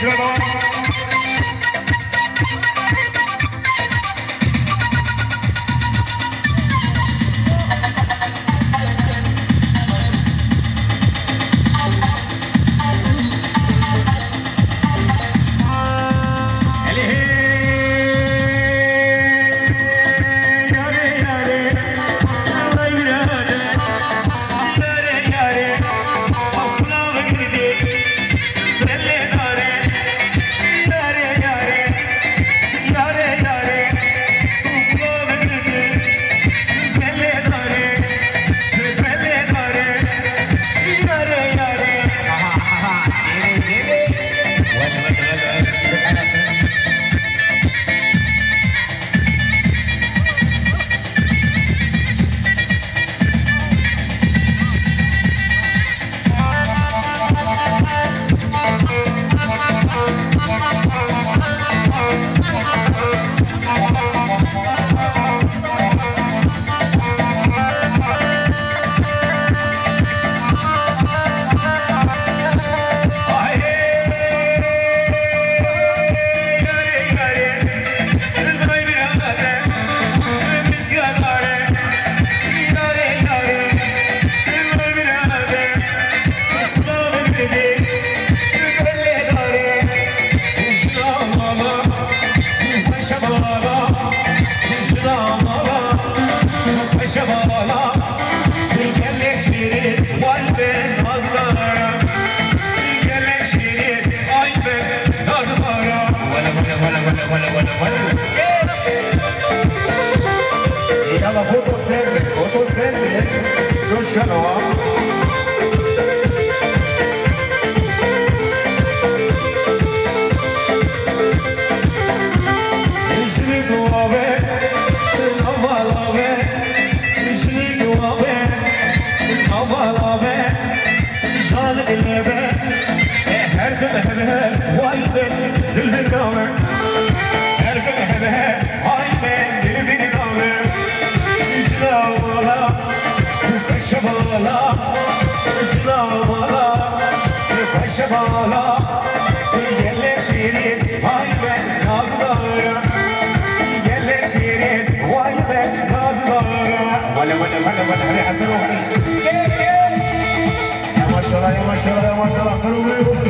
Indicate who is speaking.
Speaker 1: 七万八万 ولا ولا ولا ولا ولا يلا فوتو سيلفي فوتو سيلفي روشن اهو Her gün her her, vay be, dilber kamer. Kaşı bağla, ışıla bağla Kaşı bağla, yerleşirin Vay ben nazlara. Yerleşirin, vay ben nazlara. Vala vala vala vala, hadi hazır ol Yavaş ola, yavaş ola, yavaş ola, sarılıyor